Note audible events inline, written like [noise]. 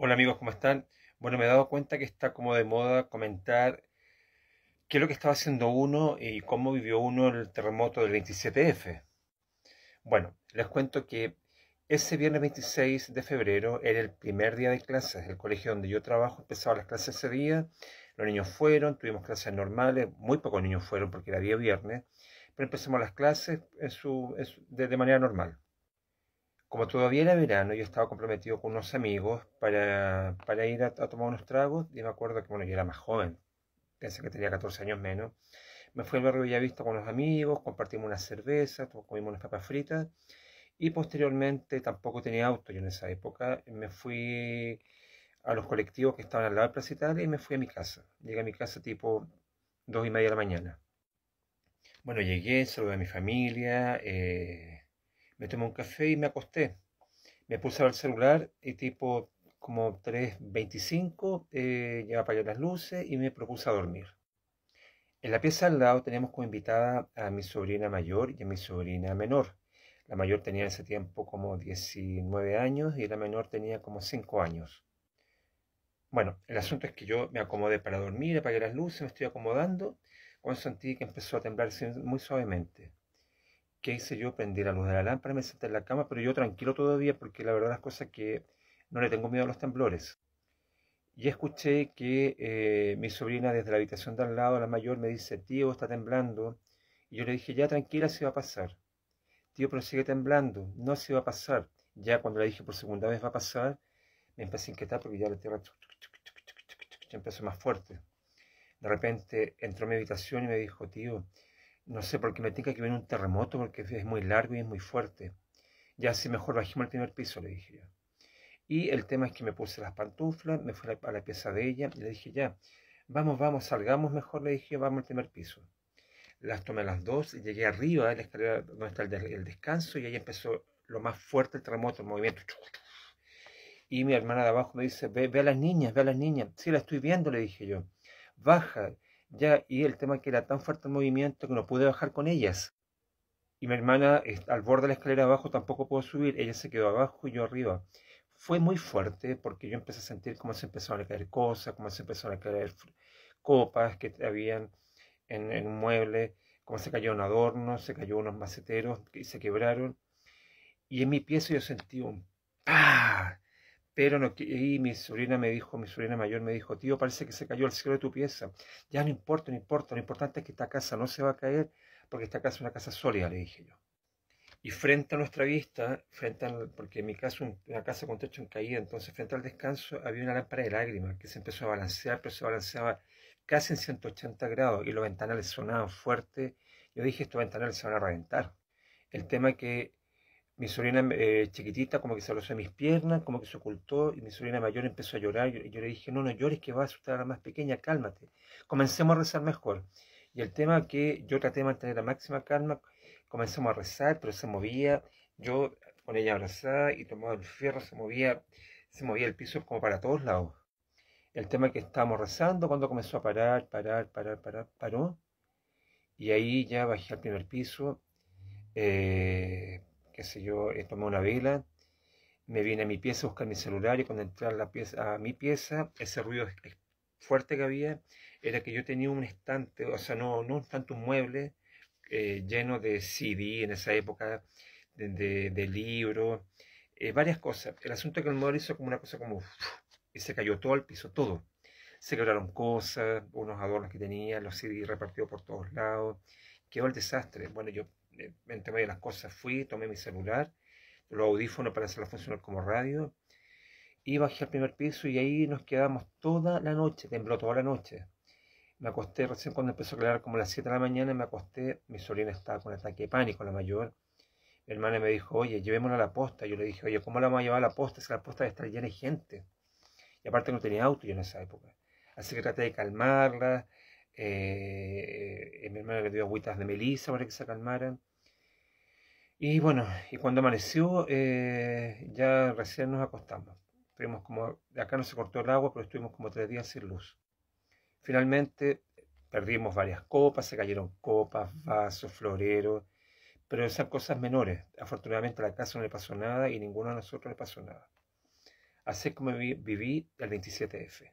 Hola amigos, ¿cómo están? Bueno, me he dado cuenta que está como de moda comentar qué es lo que estaba haciendo uno y cómo vivió uno el terremoto del 27F. Bueno, les cuento que ese viernes 26 de febrero era el primer día de clases. El colegio donde yo trabajo empezaba las clases ese día. Los niños fueron, tuvimos clases normales, muy pocos niños fueron porque era día viernes, pero empezamos las clases de manera normal como todavía era verano, yo estaba comprometido con unos amigos para, ir a, tomar unos tragos. Y me acuerdo que, bueno, yo era más joven, pensé que tenía 14 años menos. Me fui al barrio Villavista con unos amigos, compartimos una cerveza, comimos unas papas fritas. Y posteriormente tampoco tenía auto yo en esa época. Me fui a los colectivos que estaban al lado del Plaza y me fui a mi casa. Llegué a mi casa tipo dos y media de la mañana. Bueno, llegué, saludé a mi familia. Eh, me tomé un café y me acosté. Me puse a el celular y tipo como 3.25 eh, ya apagé las luces y me propuse a dormir. En la pieza al lado teníamos como invitada a mi sobrina mayor y a mi sobrina menor. La mayor tenía en ese tiempo como 19 años y la menor tenía como 5 años. Bueno, el asunto es que yo me acomodé para dormir, apagué las luces, me estoy acomodando, cuando sentí que empezó a temblar muy suavemente. ¿Qué hice yo? Prendí la luz de la lámpara, me senté en la cama, pero yo tranquilo todavía porque la verdad las cosas que no le tengo miedo a los temblores. Y escuché que eh, mi sobrina desde la habitación de al lado, la mayor, me dice, tío, está temblando. Y yo le dije, ya tranquila, se va a pasar. Tío, pero sigue temblando. No se va a pasar. Ya cuando le dije por segunda vez va a pasar, me empecé a inquietar porque ya la tierra empezó más fuerte. De repente entró a mi habitación y me dijo, tío, no sé, porque me tenga que ver un terremoto, porque es muy largo y es muy fuerte. Ya así mejor bajemos al primer piso, le dije yo. Y el tema es que me puse las pantuflas, me fui a la, pieza de ella y le dije ya, vamos, vamos, salgamos mejor, le dije, vamos al primer piso. Las tomé las dos y llegué arriba de la escalera donde está el, descanso y ahí empezó lo más fuerte el terremoto, el movimiento. Y mi hermana de abajo me dice, ve, ve a las niñas, ve a las niñas. Sí, la estoy viendo, le dije yo. Baja. Ya, y el tema que era tan fuerte el movimiento que no pude bajar con ellas. Y mi hermana al borde de la escalera abajo tampoco pudo subir, ella se quedó abajo y yo arriba. Fue muy fuerte porque yo empecé a sentir cómo se empezaron a caer cosas, cómo se empezaron a caer copas que habían en, un mueble, cómo se cayó un adorno, se cayó unos maceteros y se quebraron. Y en mi pieza yo sentí un ¡pah! Pero no, y mi sobrina me dijo, mi sobrina mayor me dijo, tío, parece que se cayó el cielo de tu pieza. Ya no importa, no importa, lo importante es que esta casa no se va a caer, porque esta casa es una casa sólida, le dije yo. Y frente a nuestra vista, frente porque en mi caso una casa con techo en caída, entonces frente al descanso había una lámpara de lágrimas que se empezó a balancear, pero se balanceaba casi en 180 grados y los ventanales sonaban fuerte. Yo dije, estos ventanales se van a reventar. El tema que mi sobrina eh, chiquitita como que se abrazó a mis piernas, como que se ocultó, y mi sobrina mayor empezó a llorar. Y yo, le dije, no, no llores, que va a asustar a la más pequeña, cálmate. Comencemos a rezar mejor. Y el tema que yo traté de mantener la máxima calma, comenzamos a rezar, pero se movía, yo con ella abrazada y tomaba el fierro, se movía, se movía el piso como para todos lados. El tema que estábamos rezando, cuando comenzó a parar, parar, parar, parar, paró. Y ahí ya bajé al primer piso. Eh, qué sé yo, eh, tomé una vela, me vine a mi pieza a buscar mi celular y cuando entré a, la pieza, a mi pieza, ese ruido fuerte que había era que yo tenía un estante, o sea, no, no un estante, un mueble eh, lleno de CD en esa época, de, libros, eh, varias cosas. El asunto es que el mueble hizo como una cosa como... [laughs] y se cayó todo al piso, todo. Se quebraron cosas, unos adornos que tenía, los CD repartidos por todos lados. Quedó el desastre. Bueno, yo entre medio de las cosas fui, tomé mi celular, los audífonos para hacerla funcionar como radio, y bajé al primer piso y ahí nos quedamos toda la noche, tembló toda la noche. Me acosté recién cuando empezó a aclarar como las 7 de la mañana, me acosté, mi sobrina estaba con ataque de pánico, la mayor. Mi hermana me dijo, oye, llevémosla a la posta. Yo le dije, oye, ¿cómo la vamos a llevar a la posta si la posta debe estar llena de gente? Y aparte no tenía auto yo en esa época. Así que traté de calmarla. Eh, mi hermana le dio agüitas de melisa para que se calmaran. Y bueno, y cuando amaneció, eh, ya recién nos acostamos. Estuvimos como, acá no se cortó el agua, pero estuvimos como tres días sin luz. Finalmente perdimos varias copas, se cayeron copas, vasos, floreros, pero esas cosas menores. Afortunadamente a la casa no le pasó nada y ninguno de nosotros le pasó nada. Así como viví el 27F.